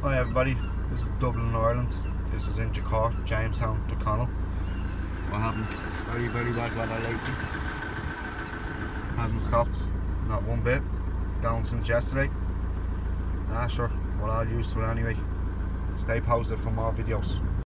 Hi everybody, this is Dublin, Ireland. This is Inchicore, Jamestown, Tyrconnell. We're having very, very bad weather lately. Hasn't stopped, not one bit. Down since yesterday. Ah sure, well I'll use to it anyway. Stay posted for more videos.